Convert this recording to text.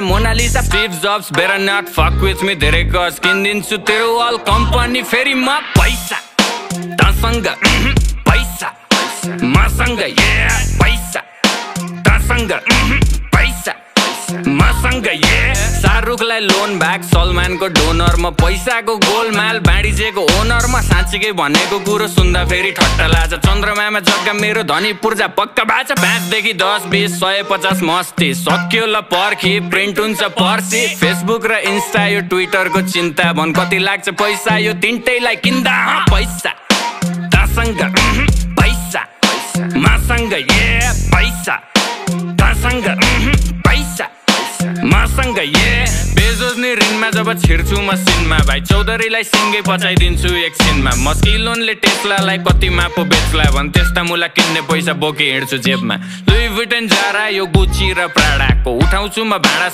Mona Lisa Steve Jobs बेर not fuck with me धेरै गज किनिदिन्छु तेरो अल कम्पनी फेरि म पैसा तसँग पैसा मसँग पैसा तसँग शाहरुखलाई लोन ब्याग सलमानको डोनर म पैसाको गोलमाल बाँडिजेको ओनर म साँच्चीकै भनेको कुरो सुन्दा फेरि ठट्टा लाज चन्द्रमामा जग्गा मेरो धनी पूर्जा पक्का बाचा पाँचदेखि दस बिस सय पचास मस्ती। सक्यो ल पर्खी प्रिन्ट हुन्छ पर्सी। फेसबुक र इन्स्टा यो ट्विटरको चिन्ता भन। कति लाग्छ पैसा यो तिनटैलाई किन्दा? पैसा। तसँग पैसा। मसँग ए पैसा। तसँग मसँग ए बेजोज नि ऋणमा जब छिर्छु म सिनमा। भाइ चौधरीलाई सिङ्गै पचाइदिन्छु एकछिनमा मस्किलोनले टेस्लालाई कति मापो बेच्ला भन् त्यस्ता मुला किन्ने पैसा बोकी हिँड्छु जेबमा। लुई भुटेन जारा यो गुची र प्राडाको। उठाउँछु म भाँडा